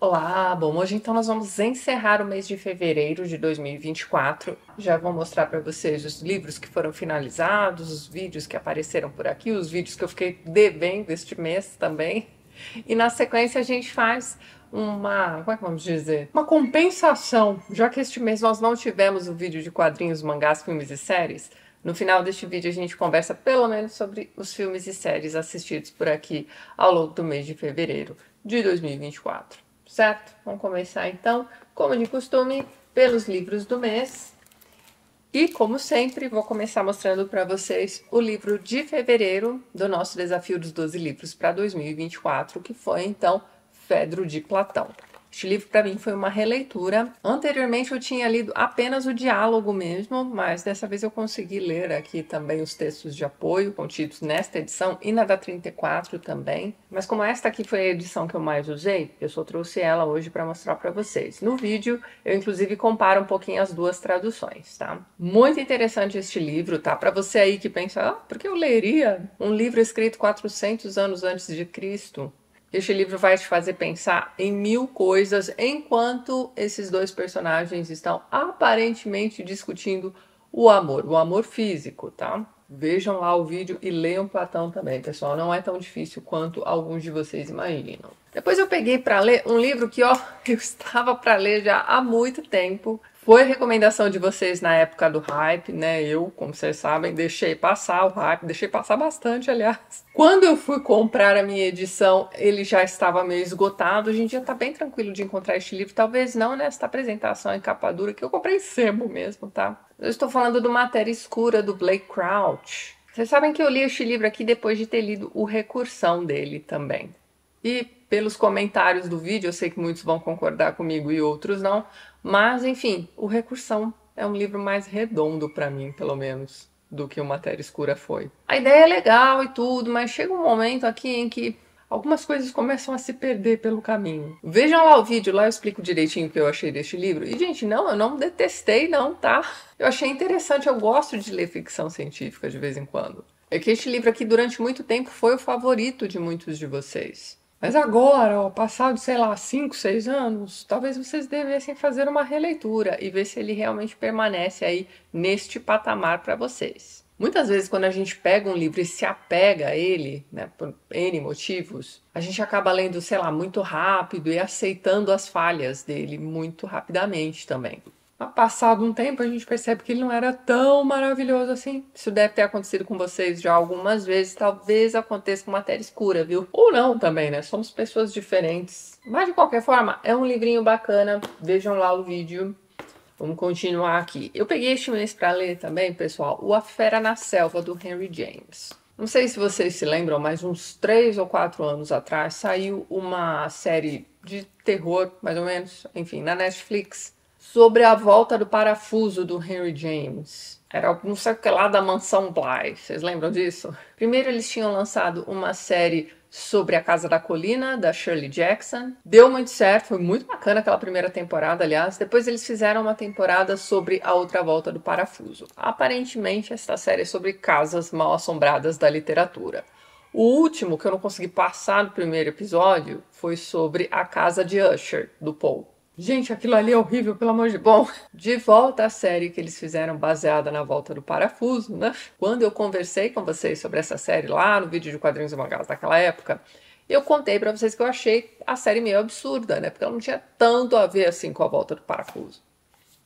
Olá, bom, hoje então nós vamos encerrar o mês de fevereiro de 2024. Já vou mostrar para vocês os livros que foram finalizados, os vídeos que apareceram por aqui, os vídeos que eu fiquei devendo este mês também. E na sequência a gente faz uma, como é que vamos dizer? Uma compensação, já que este mês nós não tivemos o vídeo de quadrinhos, mangás, filmes e séries. No final deste vídeo a gente conversa pelo menos sobre os filmes e séries assistidos por aqui ao longo do mês de fevereiro de 2024 certo? Vamos começar então, como de costume, pelos livros do mês. E, como sempre, vou começar mostrando para vocês o livro de fevereiro do nosso desafio dos 12 livros para 2024, que foi então Fedro de Platão. Este livro para mim foi uma releitura. Anteriormente eu tinha lido apenas o diálogo mesmo, mas dessa vez eu consegui ler aqui também os textos de apoio contidos nesta edição e na da 34 também. Mas como esta aqui foi a edição que eu mais usei, eu só trouxe ela hoje para mostrar para vocês. No vídeo eu inclusive comparo um pouquinho as duas traduções, tá? Muito interessante este livro, tá? Para você aí que pensa, ah, por que eu leria um livro escrito 400 anos antes de Cristo? Este livro vai te fazer pensar em mil coisas enquanto esses dois personagens estão aparentemente discutindo o amor, o amor físico, tá? Vejam lá o vídeo e leiam Platão também, pessoal. Não é tão difícil quanto alguns de vocês imaginam. Depois eu peguei para ler um livro que, ó, eu estava para ler já há muito tempo, foi recomendação de vocês na época do hype, né? Eu, como vocês sabem, deixei passar o hype, deixei passar bastante, aliás. Quando eu fui comprar a minha edição, ele já estava meio esgotado. Hoje em dia tá bem tranquilo de encontrar este livro, talvez não nesta apresentação em capa dura, que eu comprei em sebo mesmo, tá? Eu estou falando do Matéria Escura, do Blake Crouch. Vocês sabem que eu li este livro aqui depois de ter lido o Recursão dele também. E pelos comentários do vídeo, eu sei que muitos vão concordar comigo e outros não, mas, enfim, o Recursão é um livro mais redondo para mim, pelo menos, do que o Matéria Escura foi. A ideia é legal e tudo, mas chega um momento aqui em que algumas coisas começam a se perder pelo caminho. Vejam lá o vídeo, lá eu explico direitinho o que eu achei deste livro. E, gente, não, eu não detestei, não, tá? Eu achei interessante, eu gosto de ler ficção científica de vez em quando. É que este livro aqui, durante muito tempo, foi o favorito de muitos de vocês. Mas agora, passado, sei lá, 5, 6 anos, talvez vocês devessem fazer uma releitura e ver se ele realmente permanece aí neste patamar para vocês. Muitas vezes, quando a gente pega um livro e se apega a ele, né, por N motivos, a gente acaba lendo, sei lá, muito rápido e aceitando as falhas dele muito rapidamente também. Mas passado um tempo, a gente percebe que ele não era tão maravilhoso assim. Isso deve ter acontecido com vocês já algumas vezes. Talvez aconteça com matéria escura, viu? Ou não também, né? Somos pessoas diferentes. Mas de qualquer forma, é um livrinho bacana. Vejam lá o vídeo. Vamos continuar aqui. Eu peguei este mês para ler também, pessoal, O A Fera na Selva, do Henry James. Não sei se vocês se lembram, mas uns três ou quatro anos atrás saiu uma série de terror, mais ou menos, enfim, na Netflix, sobre a volta do parafuso do Henry James. Era não sei o que lá da mansão Bly. Vocês lembram disso? Primeiro eles tinham lançado uma série sobre a Casa da Colina, da Shirley Jackson. Deu muito certo, foi muito bacana aquela primeira temporada, aliás. Depois eles fizeram uma temporada sobre a outra volta do parafuso. Aparentemente, esta série é sobre casas mal assombradas da literatura. O último que eu não consegui passar no primeiro episódio foi sobre a casa de Usher, do Paul. Gente, aquilo ali é horrível, pelo amor de bom. De volta à série que eles fizeram baseada na volta do parafuso, né? Quando eu conversei com vocês sobre essa série lá no vídeo de quadrinhos e mangás daquela época, eu contei para vocês que eu achei a série meio absurda, né? Porque ela não tinha tanto a ver assim com a volta do parafuso.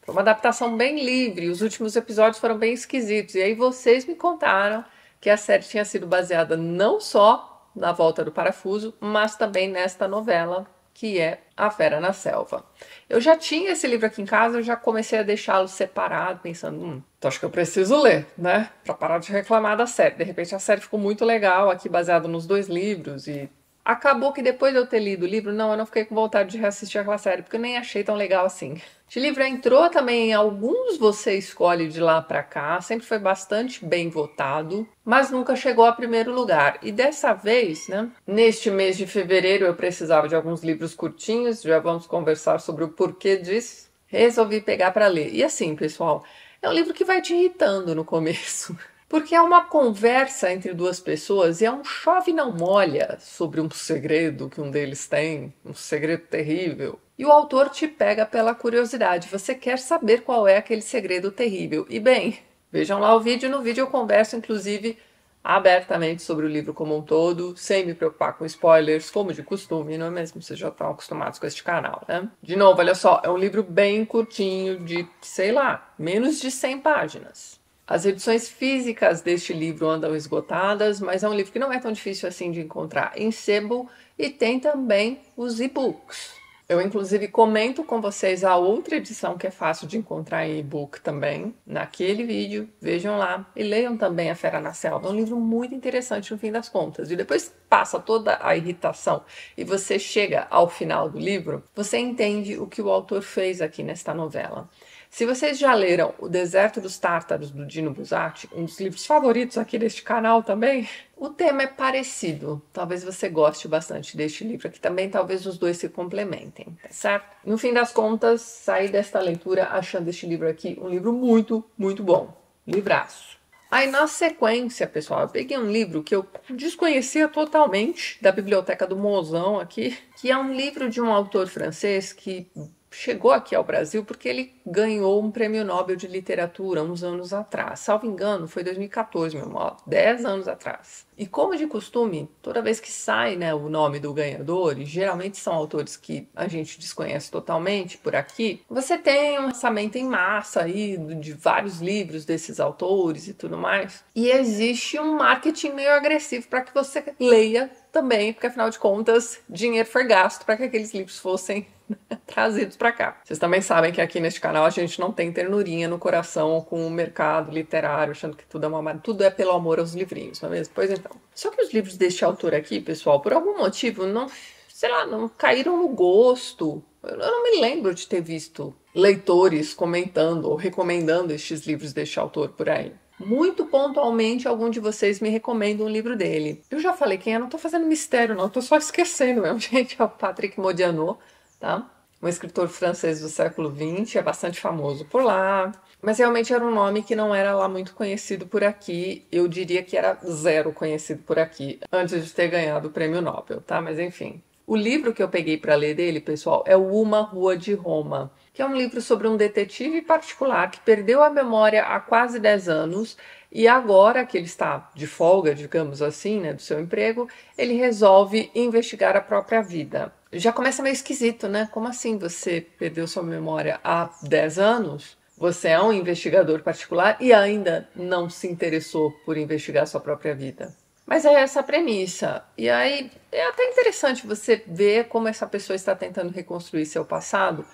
Foi uma adaptação bem livre, os últimos episódios foram bem esquisitos. E aí vocês me contaram que a série tinha sido baseada não só na volta do parafuso, mas também nesta novela que é A Fera na Selva. Eu já tinha esse livro aqui em casa, eu já comecei a deixá-lo separado, pensando, hum, então acho que eu preciso ler, né? Pra parar de reclamar da série. De repente a série ficou muito legal aqui, baseado nos dois livros, e Acabou que depois de eu ter lido o livro, não, eu não fiquei com vontade de reassistir aquela série, porque eu nem achei tão legal assim. Este livro entrou também em alguns Você Escolhe de lá para cá, sempre foi bastante bem votado, mas nunca chegou a primeiro lugar. E dessa vez, né, neste mês de fevereiro, eu precisava de alguns livros curtinhos, já vamos conversar sobre o porquê disso. Resolvi pegar para ler. E assim, pessoal, é um livro que vai te irritando no começo. porque é uma conversa entre duas pessoas e é um chove não molha sobre um segredo que um deles tem, um segredo terrível. E o autor te pega pela curiosidade, você quer saber qual é aquele segredo terrível. E bem, vejam lá o vídeo, no vídeo eu converso inclusive abertamente sobre o livro como um todo, sem me preocupar com spoilers, como de costume, não é mesmo? Vocês já estão acostumados com este canal, né? De novo, olha só, é um livro bem curtinho, de, sei lá, menos de 100 páginas. As edições físicas deste livro andam esgotadas, mas é um livro que não é tão difícil assim de encontrar em sebo e tem também os e-books. Eu, inclusive, comento com vocês a outra edição que é fácil de encontrar em e-book também, naquele vídeo. Vejam lá e leiam também A Fera na Selva. É um livro muito interessante no fim das contas. E depois passa toda a irritação e você chega ao final do livro, você entende o que o autor fez aqui nesta novela. Se vocês já leram O Deserto dos Tártaros, do Dino Buzzati, um dos livros favoritos aqui deste canal também, o tema é parecido. Talvez você goste bastante deste livro aqui também, talvez os dois se complementem, tá certo? No fim das contas, saí desta leitura achando este livro aqui um livro muito, muito bom. Livraço. Aí na sequência, pessoal, eu peguei um livro que eu desconhecia totalmente da biblioteca do Mozão aqui, que é um livro de um autor francês que chegou aqui ao Brasil porque ele ganhou um prêmio Nobel de Literatura uns anos atrás. Salvo engano, foi 2014, meu irmão, 10 anos atrás. E como de costume, toda vez que sai né, o nome do ganhador, e geralmente são autores que a gente desconhece totalmente por aqui, você tem um lançamento em massa aí de vários livros desses autores e tudo mais. E existe um marketing meio agressivo para que você leia também, porque afinal de contas, dinheiro foi gasto para que aqueles livros fossem trazidos para cá. Vocês também sabem que aqui neste canal a gente não tem ternurinha no coração com o mercado literário, achando que tudo é uma tudo é pelo amor aos livrinhos, não é mesmo? Pois então. Só que os livros deste autor aqui, pessoal, por algum motivo não, sei lá, não caíram no gosto. Eu não me lembro de ter visto leitores comentando ou recomendando estes livros deste autor por aí. Muito pontualmente, algum de vocês me recomenda um livro dele. Eu já falei quem é, não tô fazendo mistério, não, tô só esquecendo mesmo, gente. É o Patrick Modiano, tá? Um escritor francês do século XX, é bastante famoso por lá. Mas realmente era um nome que não era lá muito conhecido por aqui. Eu diria que era zero conhecido por aqui, antes de ter ganhado o prêmio Nobel, tá? Mas enfim. O livro que eu peguei para ler dele, pessoal, é Uma Rua de Roma, que é um livro sobre um detetive particular que perdeu a memória há quase 10 anos e agora que ele está de folga, digamos assim, né, do seu emprego, ele resolve investigar a própria vida. Já começa meio esquisito, né? Como assim você perdeu sua memória há 10 anos? Você é um investigador particular e ainda não se interessou por investigar sua própria vida. Mas é essa a premissa. E aí é até interessante você ver como essa pessoa está tentando reconstruir seu passado,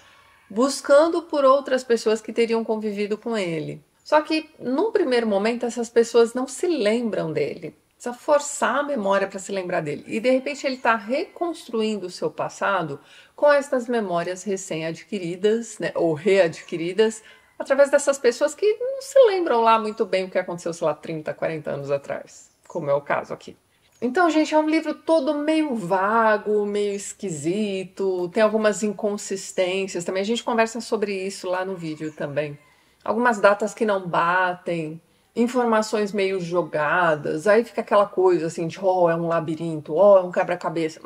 buscando por outras pessoas que teriam convivido com ele. Só que, num primeiro momento, essas pessoas não se lembram dele. Precisa forçar a memória para se lembrar dele. E de repente ele está reconstruindo o seu passado com estas memórias recém-adquiridas, né, ou readquiridas, através dessas pessoas que não se lembram lá muito bem o que aconteceu, sei lá, 30, 40 anos atrás, como é o caso aqui. Então, gente, é um livro todo meio vago, meio esquisito, tem algumas inconsistências também. A gente conversa sobre isso lá no vídeo também. Algumas datas que não batem, informações meio jogadas, aí fica aquela coisa assim de, oh, é um labirinto, oh, é um quebra-cabeça.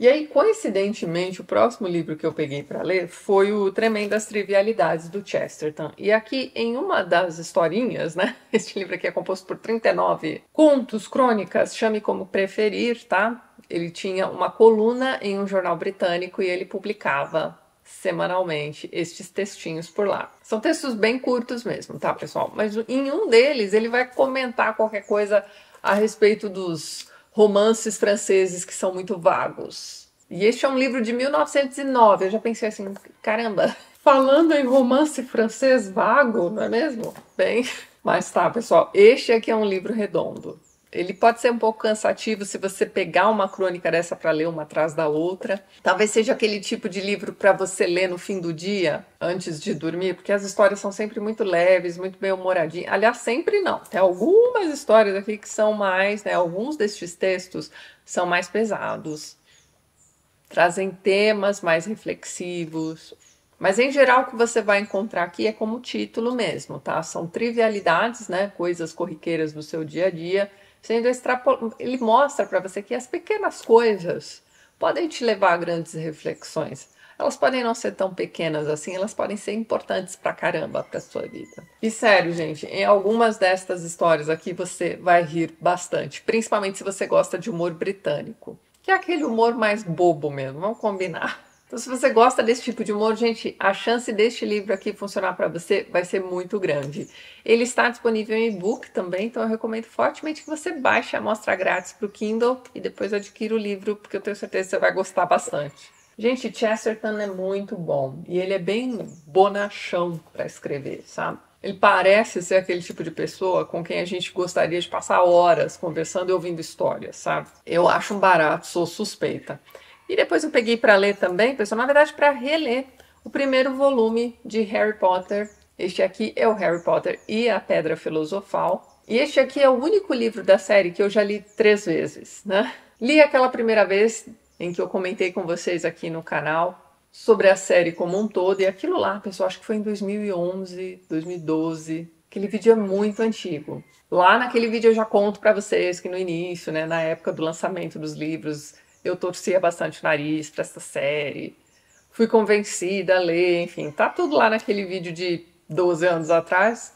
E aí, coincidentemente, o próximo livro que eu peguei para ler foi o Tremendas Trivialidades do Chesterton. E aqui, em uma das historinhas, né? Este livro aqui é composto por 39 contos, crônicas, chame como preferir, tá? Ele tinha uma coluna em um jornal britânico e ele publicava semanalmente estes textinhos por lá. São textos bem curtos mesmo, tá, pessoal? Mas em um deles ele vai comentar qualquer coisa a respeito dos romances franceses que são muito vagos. E este é um livro de 1909. Eu já pensei assim, caramba, falando em romance francês vago, não é mesmo? Bem, mas tá, pessoal, este aqui é um livro redondo. Ele pode ser um pouco cansativo se você pegar uma crônica dessa para ler uma atrás da outra. Talvez seja aquele tipo de livro para você ler no fim do dia, antes de dormir, porque as histórias são sempre muito leves, muito bem humoradinhas. Aliás, sempre não. Tem algumas histórias aqui que são mais, né? Alguns destes textos são mais pesados, trazem temas mais reflexivos. Mas em geral o que você vai encontrar aqui é como título mesmo, tá? São trivialidades, né? Coisas corriqueiras do seu dia a dia, sendo extrapol... ele mostra para você que as pequenas coisas podem te levar a grandes reflexões. Elas podem não ser tão pequenas assim, elas podem ser importantes pra caramba pra sua vida. E sério, gente, em algumas destas histórias aqui você vai rir bastante, principalmente se você gosta de humor britânico, que é aquele humor mais bobo mesmo, vamos combinar. Então, se você gosta desse tipo de humor, gente, a chance deste livro aqui funcionar para você vai ser muito grande. Ele está disponível em e-book também, então eu recomendo fortemente que você baixe a amostra grátis para o Kindle e depois adquira o livro, porque eu tenho certeza que você vai gostar bastante. Gente, Chesterton é muito bom e ele é bem bonachão para escrever, sabe? Ele parece ser aquele tipo de pessoa com quem a gente gostaria de passar horas conversando e ouvindo histórias, sabe? Eu acho um barato, sou suspeita. E depois eu peguei para ler também, pessoal, na verdade para reler o primeiro volume de Harry Potter. Este aqui é o Harry Potter e a Pedra Filosofal. E este aqui é o único livro da série que eu já li três vezes, né? Li aquela primeira vez em que eu comentei com vocês aqui no canal sobre a série como um todo, e aquilo lá, pessoal, acho que foi em 2011, 2012. Aquele vídeo é muito antigo. Lá naquele vídeo eu já conto para vocês que no início, né, na época do lançamento dos livros, eu torcia bastante o nariz para essa série. Fui convencida a ler, enfim, tá tudo lá naquele vídeo de 12 anos atrás.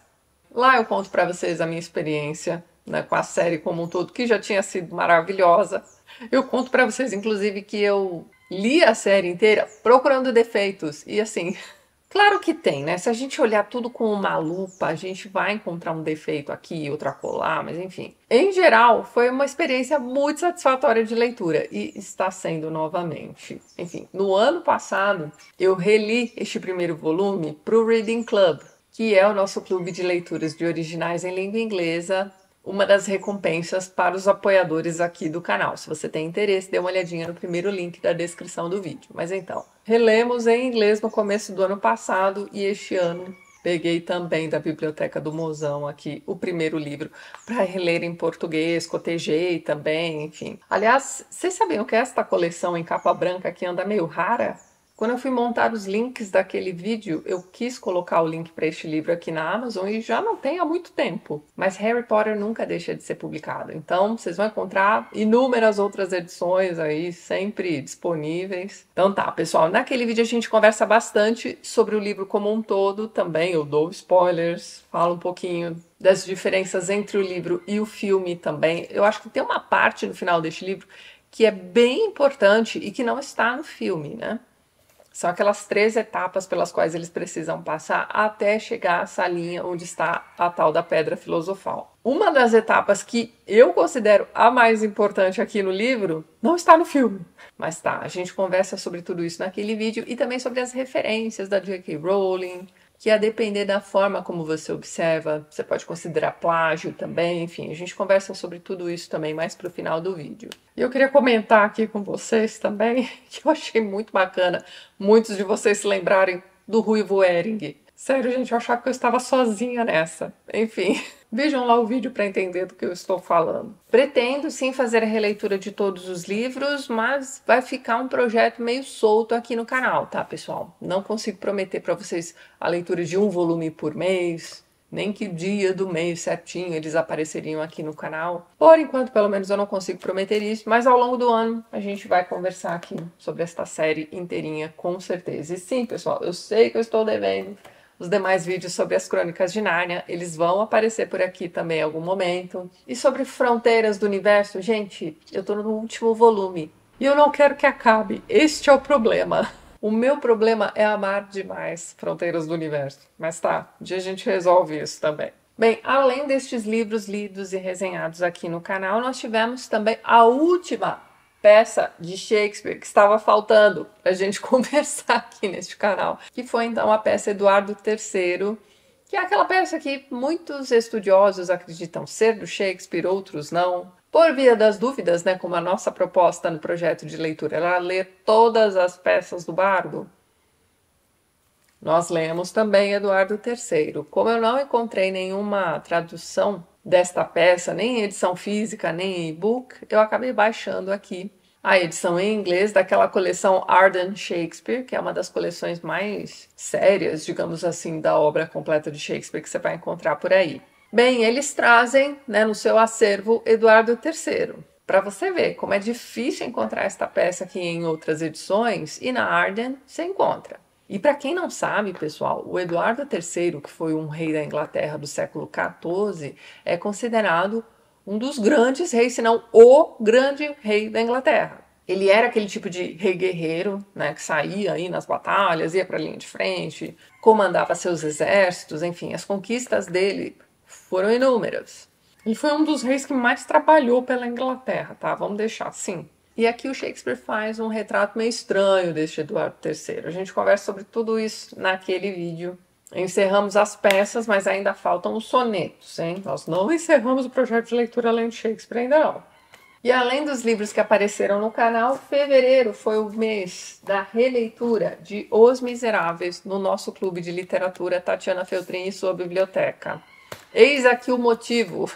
Lá eu conto para vocês a minha experiência né, com a série como um todo, que já tinha sido maravilhosa. Eu conto para vocês, inclusive, que eu li a série inteira procurando defeitos e assim, Claro que tem, né? Se a gente olhar tudo com uma lupa, a gente vai encontrar um defeito aqui, outro acolá, mas enfim. Em geral, foi uma experiência muito satisfatória de leitura e está sendo novamente. Enfim, no ano passado, eu reli este primeiro volume para o Reading Club, que é o nosso clube de leituras de originais em língua inglesa uma das recompensas para os apoiadores aqui do canal. Se você tem interesse, dê uma olhadinha no primeiro link da descrição do vídeo. Mas então, relemos em inglês no começo do ano passado e este ano peguei também da biblioteca do Mozão aqui o primeiro livro para reler em português, cotejei também, enfim. Aliás, vocês sabiam que esta coleção em capa branca aqui anda meio rara? Quando eu fui montar os links daquele vídeo, eu quis colocar o link para este livro aqui na Amazon e já não tem há muito tempo. Mas Harry Potter nunca deixa de ser publicado. Então, vocês vão encontrar inúmeras outras edições aí, sempre disponíveis. Então tá, pessoal, naquele vídeo a gente conversa bastante sobre o livro como um todo também. Eu dou spoilers, falo um pouquinho das diferenças entre o livro e o filme também. Eu acho que tem uma parte no final deste livro que é bem importante e que não está no filme, né? São aquelas três etapas pelas quais eles precisam passar até chegar à salinha onde está a tal da pedra filosofal. Uma das etapas que eu considero a mais importante aqui no livro não está no filme, mas tá. A gente conversa sobre tudo isso naquele vídeo e também sobre as referências da J.K. Rowling, que a depender da forma como você observa, você pode considerar plágio também, enfim, a gente conversa sobre tudo isso também mais para o final do vídeo. E eu queria comentar aqui com vocês também, que eu achei muito bacana, muitos de vocês se lembrarem do Ruivo Ering. Sério, gente, eu achava que eu estava sozinha nessa. Enfim, Vejam lá o vídeo para entender do que eu estou falando. Pretendo sim fazer a releitura de todos os livros, mas vai ficar um projeto meio solto aqui no canal, tá, pessoal? Não consigo prometer para vocês a leitura de um volume por mês, nem que dia do mês certinho eles apareceriam aqui no canal. Por enquanto, pelo menos eu não consigo prometer isso, mas ao longo do ano a gente vai conversar aqui sobre esta série inteirinha, com certeza. E sim, pessoal, eu sei que eu estou devendo os demais vídeos sobre as crônicas de Nárnia, eles vão aparecer por aqui também em algum momento. E sobre fronteiras do universo, gente, eu tô no último volume e eu não quero que acabe. Este é o problema. O meu problema é amar demais Fronteiras do Universo. Mas tá, um dia a gente resolve isso também. Bem, além destes livros lidos e resenhados aqui no canal, nós tivemos também a última peça de Shakespeare que estava faltando para a gente conversar aqui neste canal, que foi então a peça Eduardo III, que é aquela peça que muitos estudiosos acreditam ser do Shakespeare, outros não. Por via das dúvidas, né, como a nossa proposta no projeto de leitura era ler todas as peças do Bardo, nós lemos também Eduardo III. Como eu não encontrei nenhuma tradução desta peça, nem em edição física, nem em e-book, eu acabei baixando aqui a edição em inglês daquela coleção Arden Shakespeare, que é uma das coleções mais sérias, digamos assim, da obra completa de Shakespeare que você vai encontrar por aí. Bem, eles trazem né, no seu acervo Eduardo III. Para você ver como é difícil encontrar esta peça aqui em outras edições, e na Arden você encontra. E para quem não sabe, pessoal, o Eduardo III, que foi um rei da Inglaterra do século XIV, é considerado um dos grandes reis, se não o grande rei da Inglaterra. Ele era aquele tipo de rei guerreiro, né, que saía aí nas batalhas, ia para a linha de frente, comandava seus exércitos, enfim, as conquistas dele foram inúmeras. E foi um dos reis que mais trabalhou pela Inglaterra, tá? Vamos deixar assim. E aqui o Shakespeare faz um retrato meio estranho deste Eduardo III. A gente conversa sobre tudo isso naquele vídeo Encerramos as peças, mas ainda faltam os sonetos, hein? Nós não encerramos o projeto de leitura além de Shakespeare, ainda não. E além dos livros que apareceram no canal, fevereiro foi o mês da releitura de Os Miseráveis no nosso clube de literatura Tatiana Feltrin e sua biblioteca. Eis aqui o motivo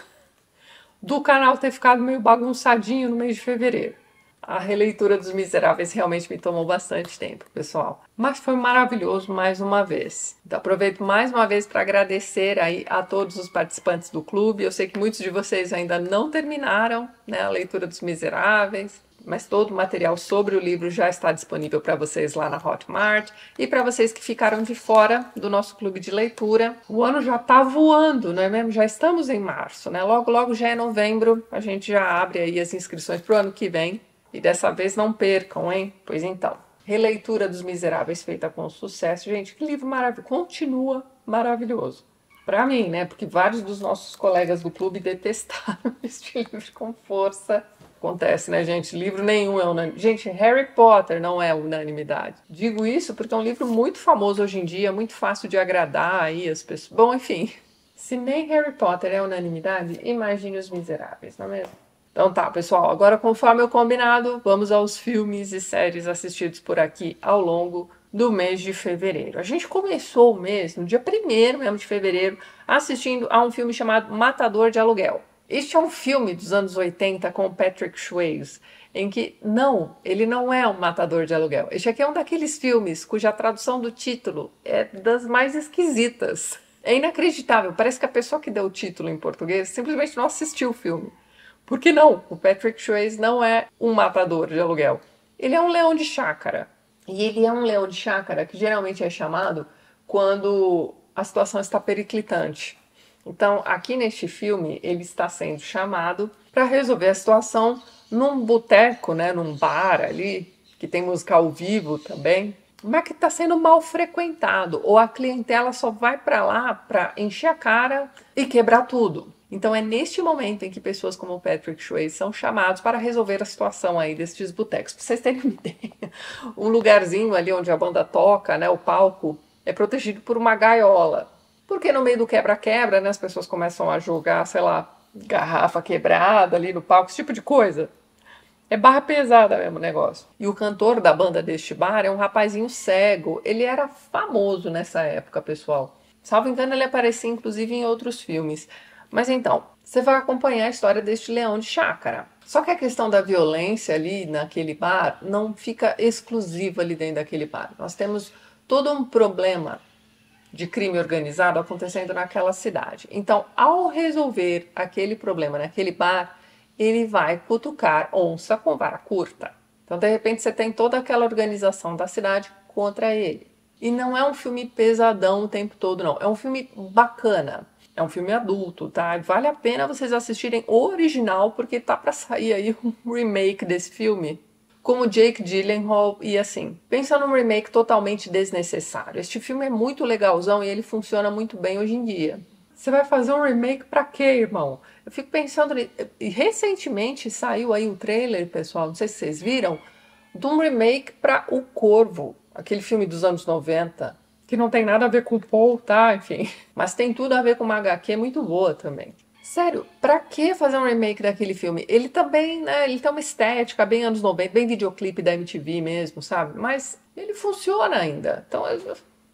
do canal ter ficado meio bagunçadinho no mês de fevereiro. A releitura dos Miseráveis realmente me tomou bastante tempo, pessoal. Mas foi maravilhoso mais uma vez. Então, aproveito mais uma vez para agradecer aí a todos os participantes do clube. Eu sei que muitos de vocês ainda não terminaram né, a leitura dos Miseráveis mas todo o material sobre o livro já está disponível para vocês lá na Hotmart. E para vocês que ficaram de fora do nosso clube de leitura, o ano já está voando, não é mesmo? Já estamos em março, né? Logo, logo já é novembro, a gente já abre aí as inscrições para o ano que vem. E dessa vez não percam, hein? Pois então, releitura dos Miseráveis feita com sucesso. Gente, que livro maravilhoso. Continua maravilhoso. Para mim, né? Porque vários dos nossos colegas do clube detestaram este livro com força. Acontece, né, gente? Livro nenhum é unanimidade. Gente, Harry Potter não é unanimidade. Digo isso porque é um livro muito famoso hoje em dia, muito fácil de agradar aí as pessoas. Bom, enfim. Se nem Harry Potter é unanimidade, imagine os miseráveis, não é mesmo? Então tá, pessoal, agora conforme o combinado, vamos aos filmes e séries assistidos por aqui ao longo do mês de fevereiro. A gente começou o mês, no dia 1 mesmo de fevereiro, assistindo a um filme chamado Matador de Aluguel. Este é um filme dos anos 80 com Patrick Swayze, em que não, ele não é um matador de aluguel. Este aqui é um daqueles filmes cuja tradução do título é das mais esquisitas. É inacreditável, parece que a pessoa que deu o título em português simplesmente não assistiu o filme. Por que não? O Patrick Swayze não é um matador de aluguel. Ele é um leão de chácara. E ele é um leão de chácara que geralmente é chamado quando a situação está periclitante. Então, aqui neste filme, ele está sendo chamado para resolver a situação num boteco, né, num bar ali, que tem música ao vivo também, mas que está sendo mal frequentado, ou a clientela só vai para lá para encher a cara e quebrar tudo. Então é neste momento em que pessoas como o Patrick Swayze são chamados para resolver a situação aí destes botecos. Para vocês terem uma ideia, um lugarzinho ali onde a banda toca, né, o palco, é protegido por uma gaiola. Porque no meio do quebra-quebra, né, as pessoas começam a jogar, sei lá, garrafa quebrada ali no palco, esse tipo de coisa. É barra pesada mesmo o negócio. E o cantor da banda deste bar é um rapazinho cego. Ele era famoso nessa época, pessoal. Salvo engano, ele aparecia inclusive em outros filmes. Mas então, você vai acompanhar a história deste leão de chácara. Só que a questão da violência ali naquele bar não fica exclusiva ali dentro daquele bar. Nós temos todo um problema de crime organizado acontecendo naquela cidade. Então, ao resolver aquele problema naquele bar, ele vai cutucar onça com vara curta. Então, de repente, você tem toda aquela organização da cidade contra ele. E não é um filme pesadão o tempo todo, não. É um filme bacana. É um filme adulto, tá? Vale a pena vocês assistirem o original, porque tá para sair aí um remake desse filme. Como Jake Gyllenhaal e assim. Pensa num remake totalmente desnecessário. Este filme é muito legalzão e ele funciona muito bem hoje em dia. Você vai fazer um remake para quê, irmão? Eu fico pensando. Recentemente saiu aí o um trailer, pessoal, não sei se vocês viram, de um remake para O Corvo, aquele filme dos anos 90 que não tem nada a ver com o Paul, tá? Enfim. Mas tem tudo a ver com uma HQ muito boa também. Sério, pra que fazer um remake daquele filme? Ele também, né? Ele tem uma estética bem anos 90, bem videoclipe da MTV mesmo, sabe? Mas ele funciona ainda. Então,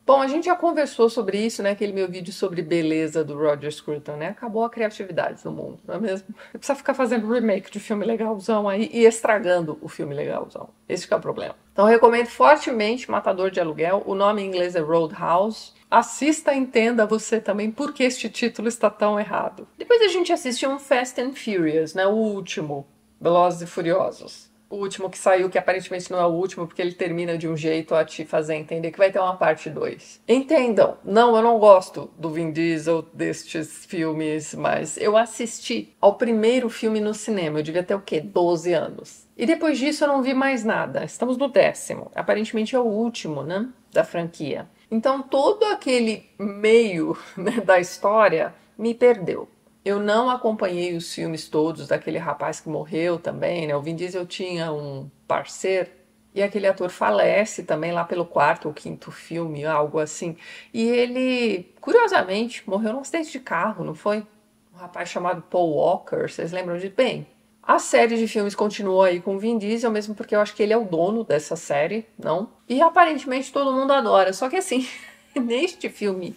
Bom, a gente já conversou sobre isso, né? Aquele meu vídeo sobre beleza do Roger Scruton, né? Acabou a criatividade do mundo, não é mesmo? Precisa ficar fazendo remake de filme legalzão aí e estragando o filme legalzão. Esse é o problema. Então, recomendo fortemente Matador de Aluguel. O nome em inglês é Roadhouse. Assista e entenda você também por que este título está tão errado. Depois a gente assistiu um Fast and Furious, né? O último, Velozes e Furiosos o último que saiu, que aparentemente não é o último, porque ele termina de um jeito a te fazer entender que vai ter uma parte 2. Entendam, não, eu não gosto do Vin Diesel, destes filmes, mas eu assisti ao primeiro filme no cinema, eu devia ter o quê? 12 anos. E depois disso eu não vi mais nada. Estamos no décimo. Aparentemente é o último, né? Da franquia. Então todo aquele meio né, da história me perdeu. Eu não acompanhei os filmes todos daquele rapaz que morreu também, né? O Vin Diesel tinha um parceiro e aquele ator falece também lá pelo quarto ou quinto filme, algo assim. E ele, curiosamente, morreu num acidente de carro, não foi? Um rapaz chamado Paul Walker, vocês lembram de bem? A série de filmes continuou aí com Vin Diesel, mesmo porque eu acho que ele é o dono dessa série, não? E aparentemente todo mundo adora. Só que assim, neste filme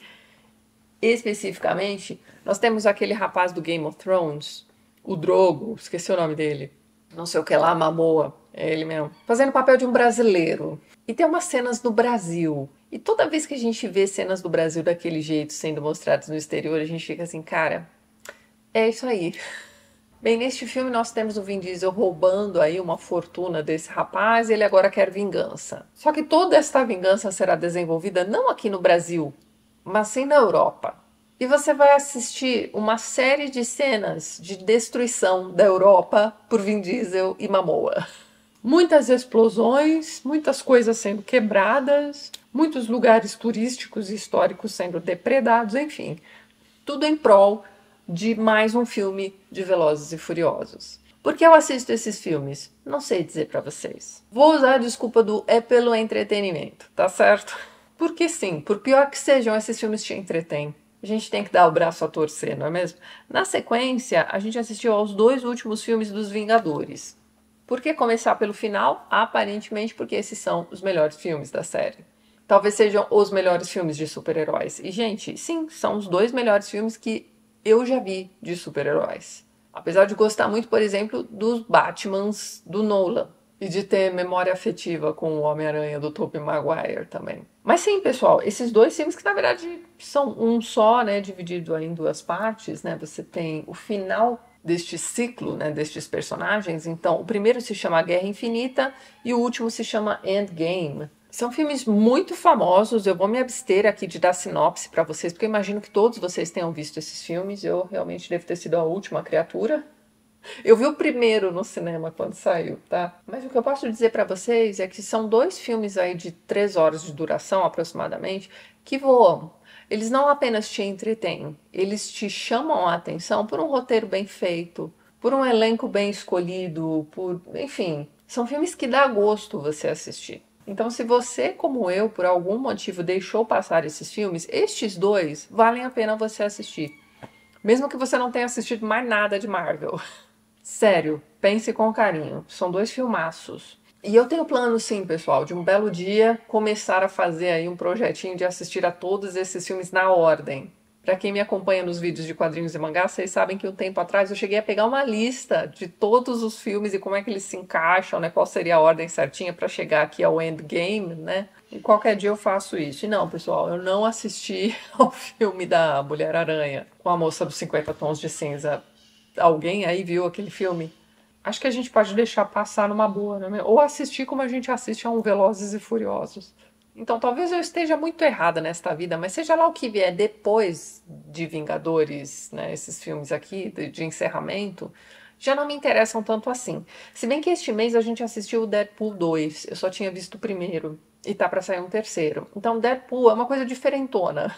especificamente, nós temos aquele rapaz do Game of Thrones, o Drogo, esqueci o nome dele, não sei o que lá, Mamoa, é ele mesmo, fazendo o papel de um brasileiro. E tem umas cenas do Brasil. E toda vez que a gente vê cenas do Brasil daquele jeito sendo mostradas no exterior, a gente fica assim, cara, é isso aí. Bem, neste filme nós temos o Vin Diesel roubando aí uma fortuna desse rapaz e ele agora quer vingança. Só que toda esta vingança será desenvolvida não aqui no Brasil, mas sim na Europa. E você vai assistir uma série de cenas de destruição da Europa por Vin Diesel e Mamoa. Muitas explosões, muitas coisas sendo quebradas, muitos lugares turísticos e históricos sendo depredados, enfim, tudo em prol de mais um filme de Velozes e Furiosos. Por que eu assisto esses filmes? Não sei dizer para vocês. Vou usar a desculpa do é pelo entretenimento, tá certo? Porque sim, por pior que sejam, esses filmes te entretêm. A gente tem que dar o braço a torcer, não é mesmo? Na sequência, a gente assistiu aos dois últimos filmes dos Vingadores. Por que começar pelo final? Aparentemente porque esses são os melhores filmes da série. Talvez sejam os melhores filmes de super-heróis. E, gente, sim, são os dois melhores filmes que eu já vi de super-heróis. Apesar de gostar muito, por exemplo, dos Batmans do Nolan e de ter memória afetiva com o Homem-Aranha do Tobey Maguire também. Mas sim, pessoal, esses dois filmes que na verdade são um só, né, dividido em duas partes, né? Você tem o final deste ciclo, né, destes personagens. Então, o primeiro se chama Guerra Infinita e o último se chama Endgame. São filmes muito famosos. Eu vou me abster aqui de dar sinopse para vocês, porque eu imagino que todos vocês tenham visto esses filmes. Eu realmente devo ter sido a última criatura, eu vi o primeiro no cinema quando saiu, tá? Mas o que eu posso dizer para vocês é que são dois filmes aí de três horas de duração aproximadamente que voam. Eles não apenas te entretêm, eles te chamam a atenção por um roteiro bem feito, por um elenco bem escolhido, por, enfim, são filmes que dá gosto você assistir. Então, se você, como eu, por algum motivo deixou passar esses filmes, estes dois valem a pena você assistir. Mesmo que você não tenha assistido mais nada de Marvel. Sério, pense com carinho. São dois filmaços. E eu tenho plano, sim, pessoal, de um belo dia começar a fazer aí um projetinho de assistir a todos esses filmes na ordem. Para quem me acompanha nos vídeos de quadrinhos e mangás, vocês sabem que um tempo atrás eu cheguei a pegar uma lista de todos os filmes e como é que eles se encaixam, né? Qual seria a ordem certinha para chegar aqui ao endgame, né? E qualquer dia eu faço isso. E não, pessoal, eu não assisti ao filme da Mulher Aranha com a moça dos 50 tons de cinza alguém aí viu aquele filme? Acho que a gente pode deixar passar numa boa, né? Ou assistir como a gente assiste a um Velozes e Furiosos. Então talvez eu esteja muito errada nesta vida, mas seja lá o que vier depois de Vingadores, né, esses filmes aqui de, de encerramento, já não me interessam tanto assim. Se bem que este mês a gente assistiu o Deadpool 2, eu só tinha visto o primeiro e tá para sair um terceiro. Então Deadpool é uma coisa diferentona.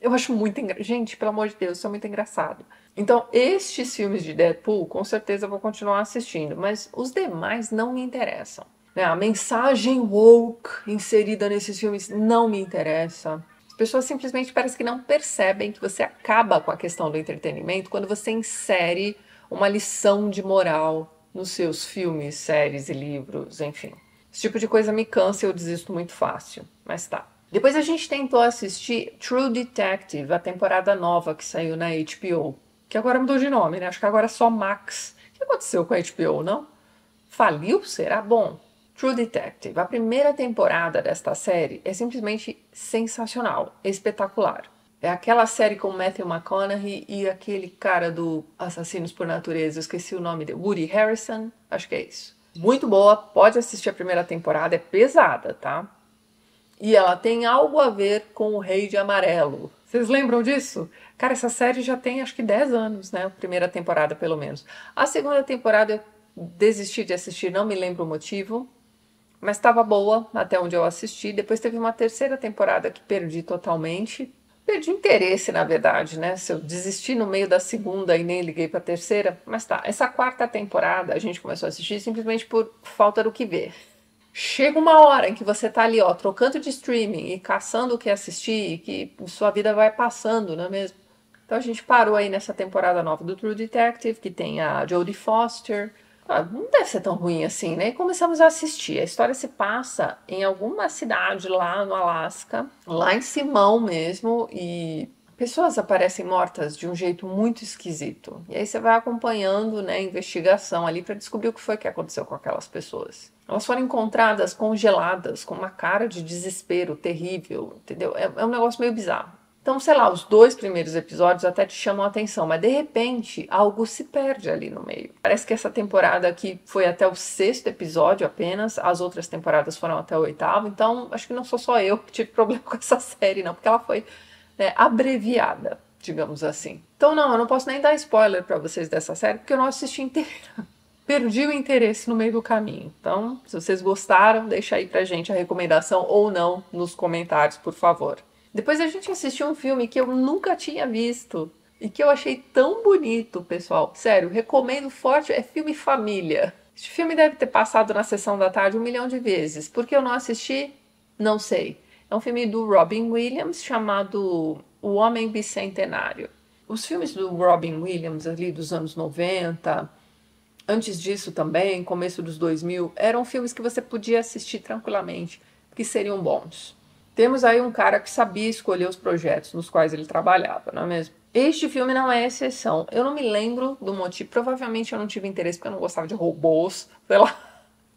Eu acho muito engraçado. Gente, pelo amor de Deus, isso é muito engraçado. Então, estes filmes de Deadpool, com certeza vou continuar assistindo, mas os demais não me interessam. Né? A mensagem woke inserida nesses filmes não me interessa. As pessoas simplesmente parece que não percebem que você acaba com a questão do entretenimento quando você insere uma lição de moral nos seus filmes, séries e livros, enfim. Esse tipo de coisa me cansa e eu desisto muito fácil. Mas tá. Depois a gente tentou assistir True Detective, a temporada nova que saiu na HBO, que agora mudou de nome, né? Acho que agora é só Max. O que aconteceu com a HBO, não? Faliu? Será bom? True Detective, a primeira temporada desta série é simplesmente sensacional, espetacular. É aquela série com Matthew McConaughey e aquele cara do Assassinos por Natureza, eu esqueci o nome dele, Woody Harrison, acho que é isso. Muito boa, pode assistir a primeira temporada, é pesada, tá? E ela tem algo a ver com o Rei de Amarelo. Vocês lembram disso? Cara, essa série já tem acho que 10 anos, né? A primeira temporada, pelo menos. A segunda temporada eu desisti de assistir, não me lembro o motivo, mas estava boa até onde eu assisti. Depois teve uma terceira temporada que perdi totalmente Perdi interesse, na verdade, né? Se eu desisti no meio da segunda e nem liguei para a terceira, mas tá. Essa quarta temporada a gente começou a assistir simplesmente por falta do que ver. Chega uma hora em que você tá ali, ó, trocando de streaming e caçando o que assistir, e que sua vida vai passando, não é mesmo? Então a gente parou aí nessa temporada nova do True Detective, que tem a Jodie Foster, ah, não deve ser tão ruim assim, né? E começamos a assistir. A história se passa em alguma cidade lá no Alasca, lá em Simão mesmo, e pessoas aparecem mortas de um jeito muito esquisito. E aí você vai acompanhando né, a investigação ali para descobrir o que foi que aconteceu com aquelas pessoas. Elas foram encontradas congeladas, com uma cara de desespero terrível, entendeu? É, é um negócio meio bizarro. Então, sei lá, os dois primeiros episódios até te chamam a atenção, mas de repente algo se perde ali no meio. Parece que essa temporada aqui foi até o sexto episódio apenas, as outras temporadas foram até o oitavo, então acho que não sou só eu que tive problema com essa série, não, porque ela foi né, abreviada, digamos assim. Então, não, eu não posso nem dar spoiler para vocês dessa série, porque eu não assisti inteira. Perdi o interesse no meio do caminho. Então, se vocês gostaram, deixa aí pra gente a recomendação ou não nos comentários, por favor. Depois a gente assistiu um filme que eu nunca tinha visto e que eu achei tão bonito, pessoal. Sério, recomendo forte. É filme família. Este filme deve ter passado na sessão da tarde um milhão de vezes. Por que eu não assisti? Não sei. É um filme do Robin Williams chamado O Homem Bicentenário. Os filmes do Robin Williams ali dos anos 90, antes disso também, começo dos 2000, eram filmes que você podia assistir tranquilamente, que seriam bons. Temos aí um cara que sabia escolher os projetos nos quais ele trabalhava, não é mesmo? Este filme não é exceção. Eu não me lembro do motivo. Provavelmente eu não tive interesse porque eu não gostava de robôs, sei lá.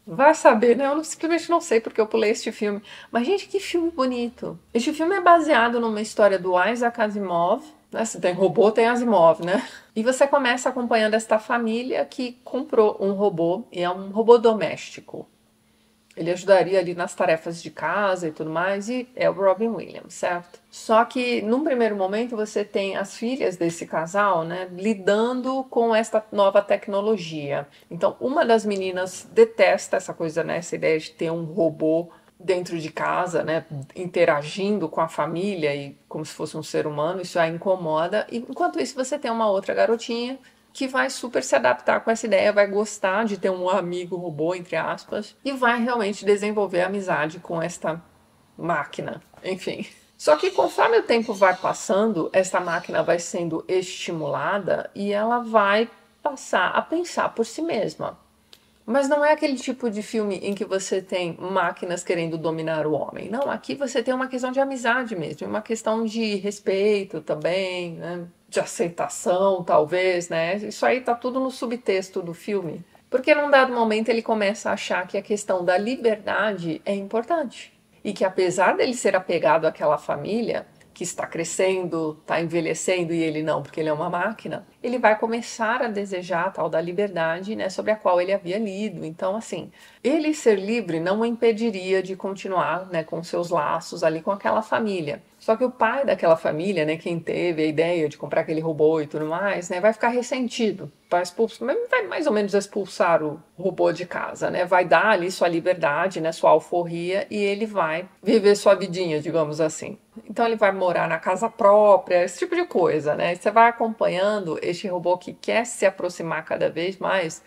Vai saber, né? Eu simplesmente não sei porque eu pulei este filme. Mas, gente, que filme bonito. Este filme é baseado numa história do Isaac Asimov. Né? Se tem robô, tem Asimov, né? E você começa acompanhando esta família que comprou um robô, e é um robô doméstico. Ele ajudaria ali nas tarefas de casa e tudo mais, e é o Robin Williams, certo? Só que num primeiro momento você tem as filhas desse casal, né, lidando com esta nova tecnologia. Então, uma das meninas detesta essa coisa, né, essa ideia de ter um robô dentro de casa, né, interagindo com a família e como se fosse um ser humano, isso a incomoda. E, enquanto isso, você tem uma outra garotinha que vai super se adaptar com essa ideia, vai gostar de ter um amigo robô, entre aspas, e vai realmente desenvolver amizade com esta máquina. Enfim. Só que conforme o tempo vai passando, essa máquina vai sendo estimulada e ela vai passar a pensar por si mesma. Mas não é aquele tipo de filme em que você tem máquinas querendo dominar o homem. Não, aqui você tem uma questão de amizade mesmo, uma questão de respeito também, né? De aceitação, talvez, né? Isso aí tá tudo no subtexto do filme. Porque num dado momento ele começa a achar que a questão da liberdade é importante. E que apesar dele ser apegado àquela família, que está crescendo, está envelhecendo e ele não, porque ele é uma máquina, ele vai começar a desejar a tal da liberdade, né, sobre a qual ele havia lido. Então, assim, ele ser livre não o impediria de continuar, né, com seus laços ali com aquela família. Só que o pai daquela família, né, quem teve a ideia de comprar aquele robô e tudo mais, né, vai ficar ressentido, vai expulsar, vai mais ou menos expulsar o robô de casa, né, vai dar ali sua liberdade, né, sua alforria e ele vai viver sua vidinha, digamos assim. Então ele vai morar na casa própria, esse tipo de coisa, né? Você vai acompanhando este robô que quer se aproximar cada vez mais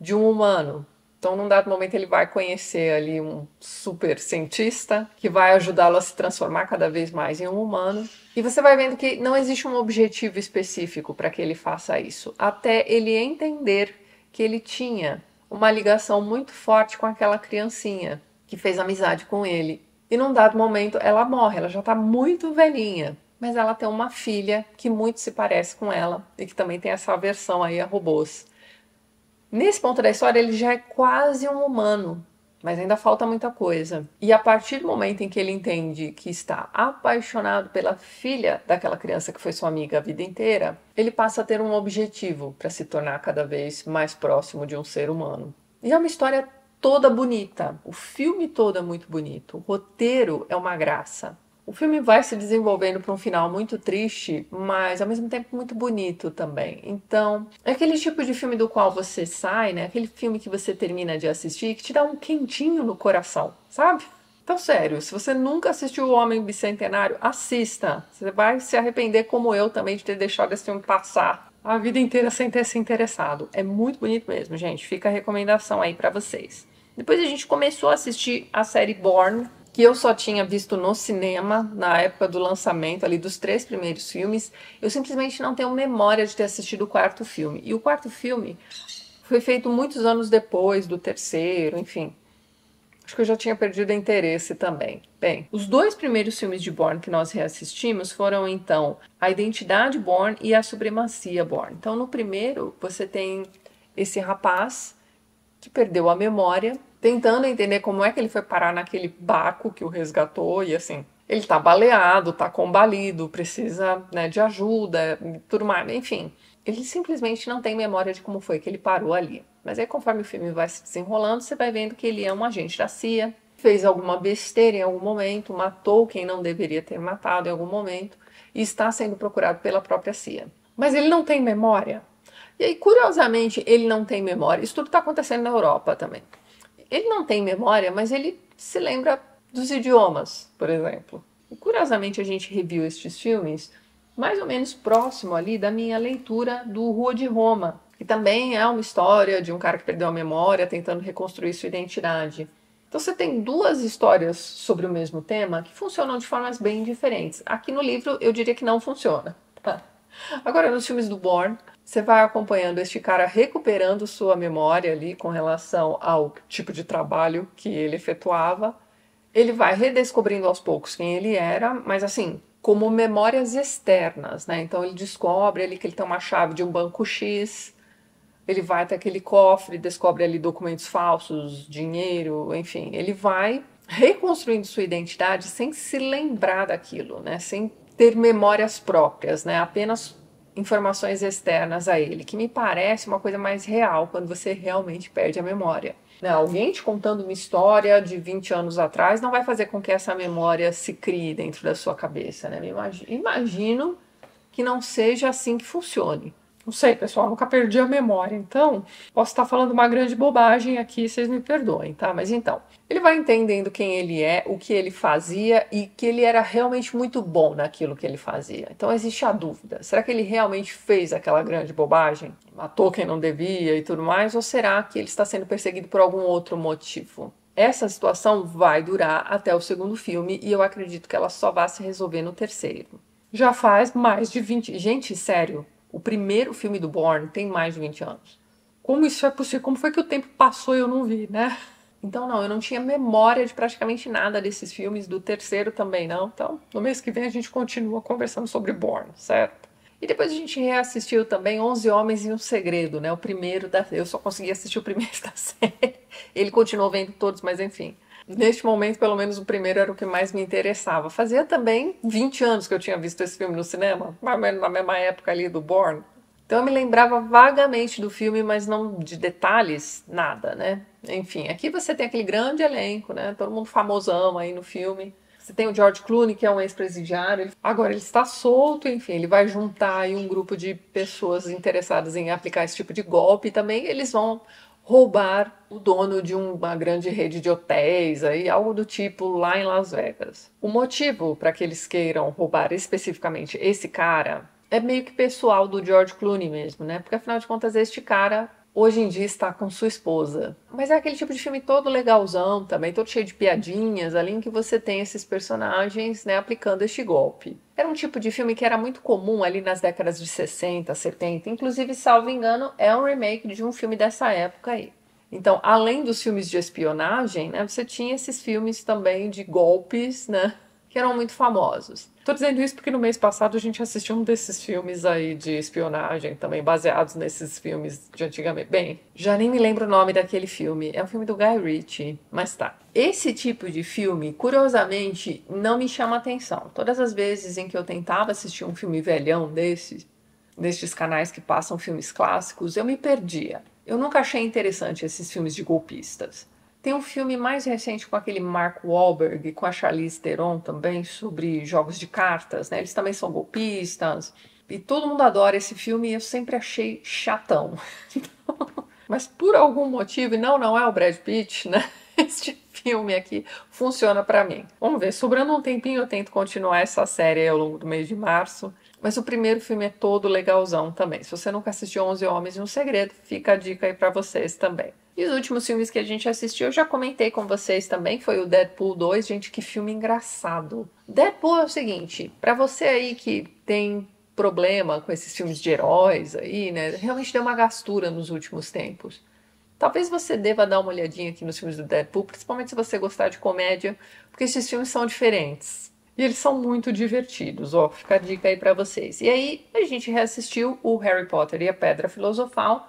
de um humano, então, num dado momento, ele vai conhecer ali um super cientista que vai ajudá-lo a se transformar cada vez mais em um humano. E você vai vendo que não existe um objetivo específico para que ele faça isso, até ele entender que ele tinha uma ligação muito forte com aquela criancinha que fez amizade com ele. E num dado momento ela morre, ela já está muito velhinha. Mas ela tem uma filha que muito se parece com ela e que também tem essa aversão aí a robôs. Nesse ponto da história, ele já é quase um humano, mas ainda falta muita coisa. E a partir do momento em que ele entende que está apaixonado pela filha daquela criança que foi sua amiga a vida inteira, ele passa a ter um objetivo para se tornar cada vez mais próximo de um ser humano. E é uma história toda bonita, o filme todo é muito bonito, o roteiro é uma graça. O filme vai se desenvolvendo para um final muito triste, mas ao mesmo tempo muito bonito também. Então, é aquele tipo de filme do qual você sai, né? Aquele filme que você termina de assistir que te dá um quentinho no coração, sabe? Então, sério, se você nunca assistiu O Homem Bicentenário, assista. Você vai se arrepender, como eu também, de ter deixado esse filme passar a vida inteira sem ter se interessado. É muito bonito mesmo, gente. Fica a recomendação aí para vocês. Depois a gente começou a assistir a série Born, que eu só tinha visto no cinema na época do lançamento ali dos três primeiros filmes. Eu simplesmente não tenho memória de ter assistido o quarto filme. E o quarto filme foi feito muitos anos depois do terceiro, enfim. Acho que eu já tinha perdido interesse também. Bem, os dois primeiros filmes de Bourne que nós reassistimos foram então A Identidade Bourne e A Supremacia Bourne. Então, no primeiro, você tem esse rapaz que perdeu a memória tentando entender como é que ele foi parar naquele barco que o resgatou e assim. Ele tá baleado, tá combalido, precisa né, de ajuda, tudo mais, enfim. Ele simplesmente não tem memória de como foi que ele parou ali. Mas aí, conforme o filme vai se desenrolando, você vai vendo que ele é um agente da CIA, fez alguma besteira em algum momento, matou quem não deveria ter matado em algum momento e está sendo procurado pela própria CIA. Mas ele não tem memória. E aí, curiosamente, ele não tem memória. Isso tudo está acontecendo na Europa também. Ele não tem memória, mas ele se lembra dos idiomas, por exemplo. E, curiosamente, a gente reviu estes filmes mais ou menos próximo ali da minha leitura do Rua de Roma, que também é uma história de um cara que perdeu a memória tentando reconstruir sua identidade. Então você tem duas histórias sobre o mesmo tema que funcionam de formas bem diferentes. Aqui no livro eu diria que não funciona. Tá? Agora nos filmes do Bourne você vai acompanhando este cara recuperando sua memória ali com relação ao tipo de trabalho que ele efetuava. Ele vai redescobrindo aos poucos quem ele era, mas assim, como memórias externas, né? Então ele descobre ali que ele tem uma chave de um banco X, ele vai até aquele cofre, descobre ali documentos falsos, dinheiro, enfim, ele vai reconstruindo sua identidade sem se lembrar daquilo, né? Sem ter memórias próprias, né? Apenas informações externas a ele, que me parece uma coisa mais real quando você realmente perde a memória. Não, né, alguém te contando uma história de 20 anos atrás não vai fazer com que essa memória se crie dentro da sua cabeça, né? Imagino que não seja assim que funcione. Não sei, pessoal, nunca perdi a memória, então posso estar falando uma grande bobagem aqui, vocês me perdoem, tá? Mas então, ele vai entendendo quem ele é, o que ele fazia e que ele era realmente muito bom naquilo que ele fazia. Então existe a dúvida: será que ele realmente fez aquela grande bobagem? Matou quem não devia e tudo mais? Ou será que ele está sendo perseguido por algum outro motivo? Essa situação vai durar até o segundo filme e eu acredito que ela só vai se resolver no terceiro. Já faz mais de 20. Gente, sério, o primeiro filme do Bourne tem mais de 20 anos. Como isso é possível? Como foi que o tempo passou e eu não vi, né? Então, não, eu não tinha memória de praticamente nada desses filmes, do terceiro também não. Então, no mês que vem a gente continua conversando sobre Bourne, certo? E depois a gente reassistiu também Onze Homens e um Segredo, né? O primeiro da. Eu só consegui assistir o primeiro da série. Ele continuou vendo todos, mas enfim. Neste momento, pelo menos o primeiro era o que mais me interessava. Fazia também 20 anos que eu tinha visto esse filme no cinema, mais ou menos na mesma época ali do Born. Então eu me lembrava vagamente do filme, mas não de detalhes, nada, né? Enfim, aqui você tem aquele grande elenco, né? Todo mundo famosão aí no filme. Você tem o George Clooney, que é um ex-presidiário. Agora ele está solto, enfim, ele vai juntar aí um grupo de pessoas interessadas em aplicar esse tipo de golpe. E também eles vão roubar o dono de uma grande rede de hotéis, aí, algo do tipo lá em Las Vegas. O motivo para que eles queiram roubar especificamente esse cara é meio que pessoal do George Clooney mesmo, né? Porque afinal de contas, este cara hoje em dia está com sua esposa. Mas é aquele tipo de filme todo legalzão também, todo cheio de piadinhas, ali em que você tem esses personagens, né, aplicando este golpe. Era um tipo de filme que era muito comum ali nas décadas de 60, 70, inclusive, salvo engano, é um remake de um filme dessa época aí. Então, além dos filmes de espionagem, né, você tinha esses filmes também de golpes, né, que eram muito famosos. Tô dizendo isso porque no mês passado a gente assistiu um desses filmes aí de espionagem, também baseados nesses filmes de antigamente. Bem, já nem me lembro o nome daquele filme. É um filme do Guy Ritchie, mas tá. Esse tipo de filme, curiosamente, não me chama atenção. Todas as vezes em que eu tentava assistir um filme velhão desses, destes canais que passam filmes clássicos, eu me perdia. Eu nunca achei interessante esses filmes de golpistas. Tem um filme mais recente com aquele Mark Wahlberg, com a Charlize Theron também, sobre jogos de cartas, né? Eles também são golpistas. E todo mundo adora esse filme e eu sempre achei chatão. Mas por algum motivo, e não, não é o Brad Pitt, né? Este filme aqui funciona para mim. Vamos ver, sobrando um tempinho eu tento continuar essa série ao longo do mês de março. Mas o primeiro filme é todo legalzão também. Se você nunca assistiu 11 Homens e um Segredo, fica a dica aí para vocês também. E os últimos filmes que a gente assistiu, eu já comentei com vocês também, foi o Deadpool 2. Gente, que filme engraçado. Deadpool é o seguinte, para você aí que tem problema com esses filmes de heróis aí, né? Realmente deu uma gastura nos últimos tempos. Talvez você deva dar uma olhadinha aqui nos filmes do Deadpool, principalmente se você gostar de comédia, porque esses filmes são diferentes. E eles são muito divertidos, ó, fica a dica aí para vocês. E aí, a gente reassistiu o Harry Potter e a Pedra Filosofal,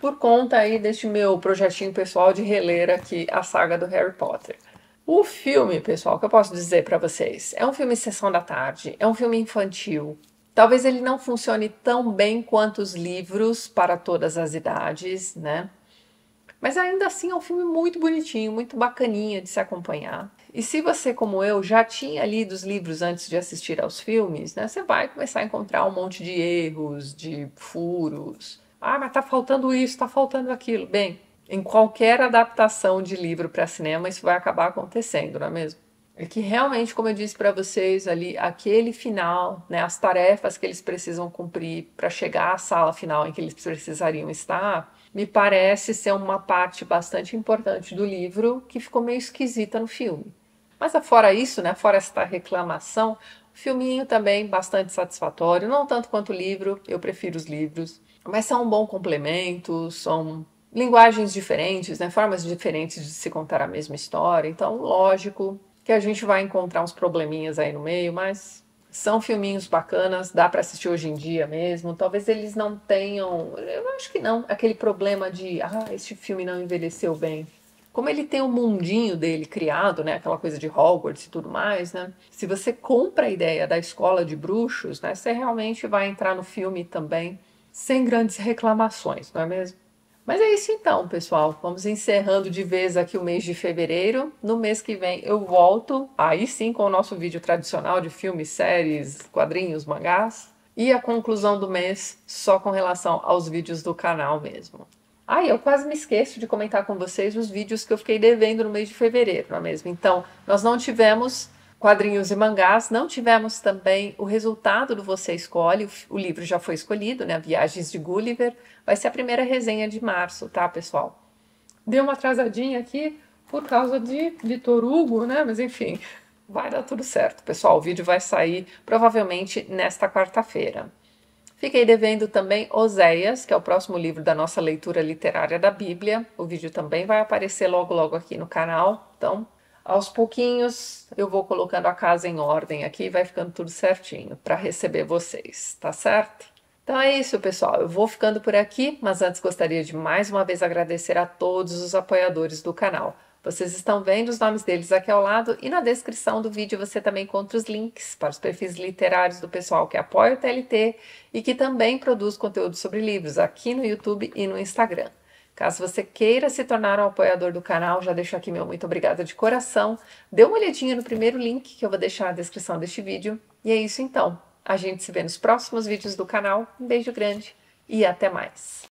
por conta aí deste meu projetinho pessoal de reler aqui a saga do Harry Potter. O filme, pessoal, que eu posso dizer para vocês, é um filme sessão da tarde, é um filme infantil. Talvez ele não funcione tão bem quanto os livros para todas as idades, né? Mas ainda assim é um filme muito bonitinho, muito bacaninha de se acompanhar. E se você, como eu, já tinha lido os livros antes de assistir aos filmes, né, você vai começar a encontrar um monte de erros, de furos, ah, mas tá faltando isso, tá faltando aquilo. Bem, em qualquer adaptação de livro para cinema, isso vai acabar acontecendo, não é mesmo? É que realmente, como eu disse para vocês ali, aquele final, né, as tarefas que eles precisam cumprir para chegar à sala final em que eles precisariam estar, me parece ser uma parte bastante importante do livro que ficou meio esquisita no filme. Mas fora isso, né, fora esta reclamação, o filminho também bastante satisfatório, não tanto quanto o livro, eu prefiro os livros. Mas são um bom complemento, são linguagens diferentes, né, formas diferentes de se contar a mesma história. Então, lógico que a gente vai encontrar uns probleminhas aí no meio, mas são filminhos bacanas, dá para assistir hoje em dia mesmo. Talvez eles não tenham, eu acho que não, aquele problema de, ah, este filme não envelheceu bem. Como ele tem o um mundinho dele criado, né, aquela coisa de Hogwarts e tudo mais, né? Se você compra a ideia da escola de bruxos, né, você realmente vai entrar no filme também sem grandes reclamações, não é mesmo? Mas é isso então, pessoal. Vamos encerrando de vez aqui o mês de fevereiro. No mês que vem eu volto, aí sim, com o nosso vídeo tradicional de filmes, séries, quadrinhos, mangás. E a conclusão do mês só com relação aos vídeos do canal mesmo. Ah, eu quase me esqueço de comentar com vocês os vídeos que eu fiquei devendo no mês de fevereiro, não é mesmo? Então, nós não tivemos quadrinhos e mangás. Não tivemos também o resultado do Você Escolhe, o livro já foi escolhido, né? Viagens de Gulliver. Vai ser a primeira resenha de março, tá, pessoal? Deu uma atrasadinha aqui por causa de Vitor Hugo, né? Mas enfim, vai dar tudo certo, pessoal. O vídeo vai sair provavelmente nesta quarta-feira. Fiquei devendo também Oséias, que é o próximo livro da nossa leitura literária da Bíblia. O vídeo também vai aparecer logo logo aqui no canal. Então, aos pouquinhos eu vou colocando a casa em ordem aqui, vai ficando tudo certinho para receber vocês, tá certo? Então é isso, pessoal. Eu vou ficando por aqui, mas antes gostaria de mais uma vez agradecer a todos os apoiadores do canal. Vocês estão vendo os nomes deles aqui ao lado e na descrição do vídeo você também encontra os links para os perfis literários do pessoal que apoia o TLT e que também produz conteúdo sobre livros aqui no YouTube e no Instagram. Caso você queira se tornar um apoiador do canal, já deixo aqui meu muito obrigada de coração. Dê uma olhadinha no primeiro link que eu vou deixar na descrição deste vídeo. E é isso então. A gente se vê nos próximos vídeos do canal. Um beijo grande e até mais.